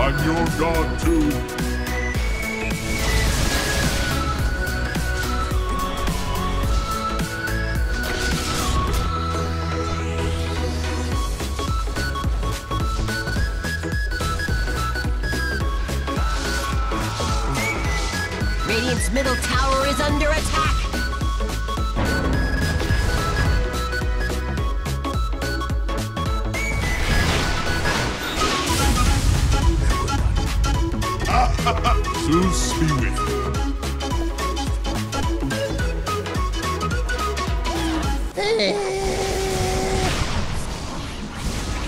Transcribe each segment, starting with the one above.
I'm your god too. Radiant's middle tower is under attack. Zeus be with you.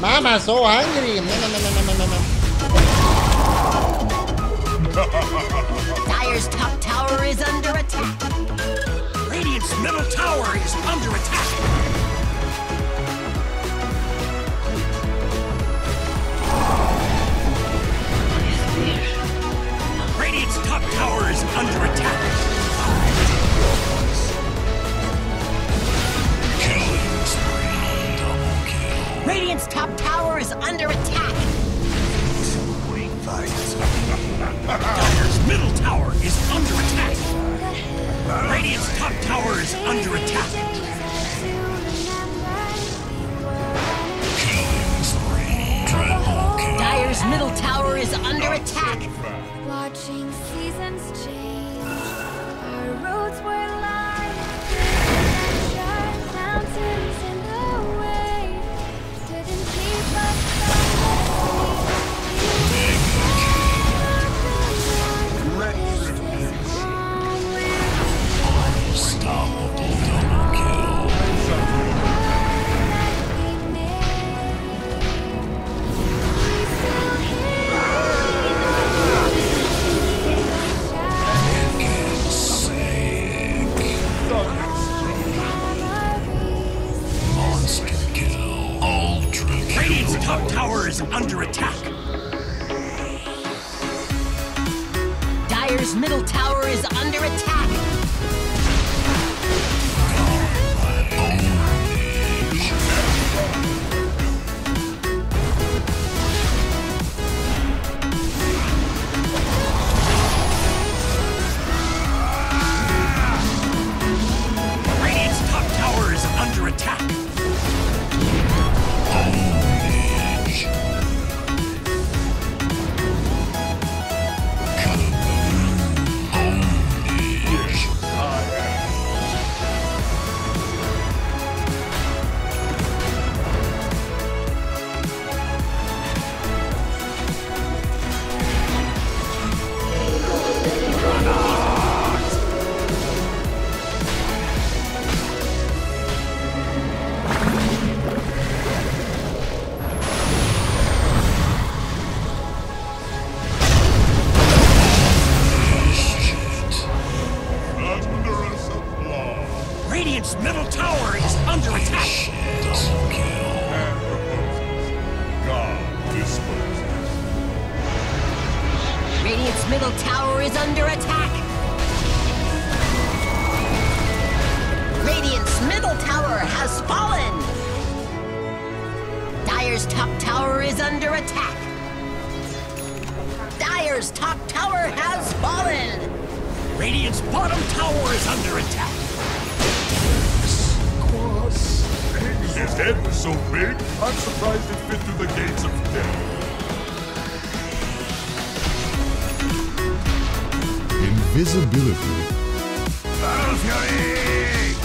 Mama so hungry. No, no, no, no, no, no, no. Dire's top tower is under attack. Radiant's middle tower is under attack. Under attack. Watching seasons change, middle tower is under attack. Radiant's middle tower has fallen. Dire's top tower is under attack. Dire's top tower has fallen. Radiant's bottom tower is under attack. His head was so big, I'm surprised it fit through the gates of death. Invisibility. Battle Fury!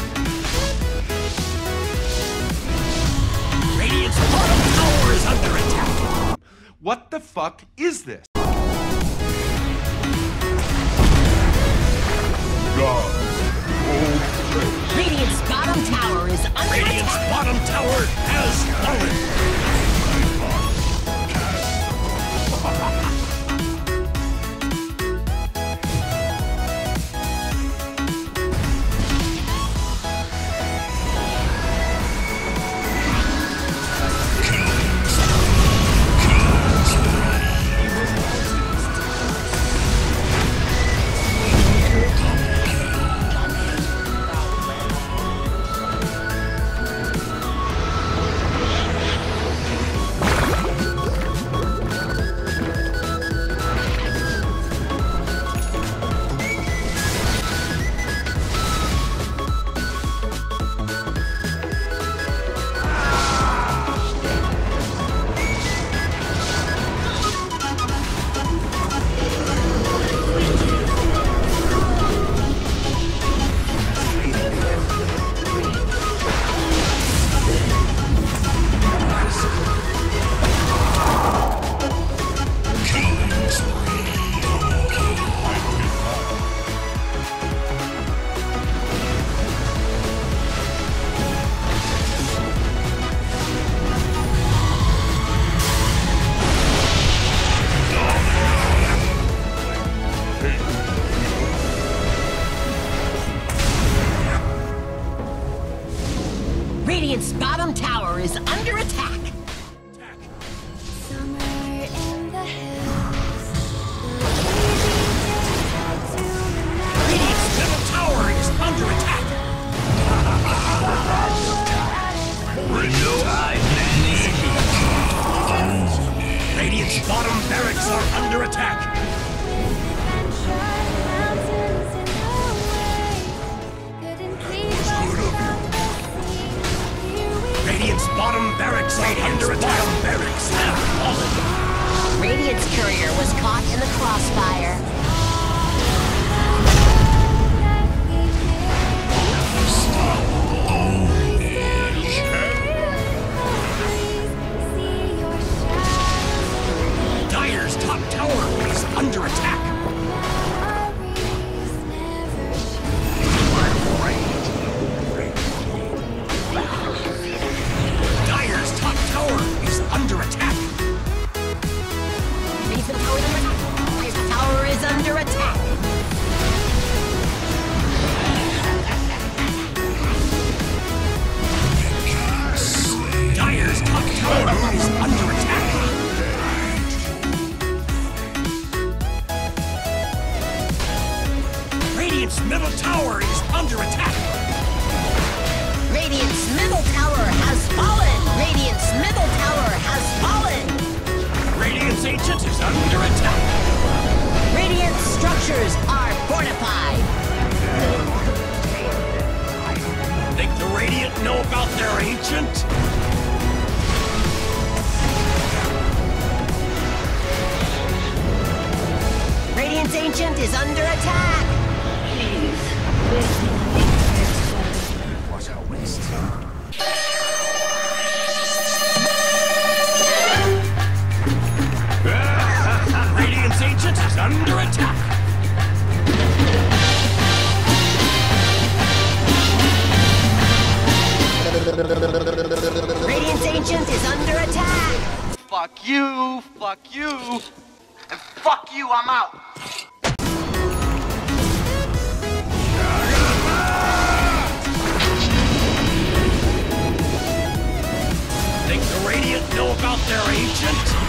Radiant's bottom tower is under attack. What the fuck is this? God. Hold. Radiant's bottom tower is under Radiant's attack. bottom tower has fallen. Tower is under attack. Radiant's middle tower is under attack. Radiant's middle tower has fallen. Radiant's middle tower has fallen. Radiant's ancient is under attack. Radiant structures are fortified. Think the Radiant know about their ancient? Ancient is under attack. What a waste. Radiant's ancient is under attack. Radiant's ancient is under attack. Fuck you, fuck you, and fuck you, I'm out. Know about their ancient?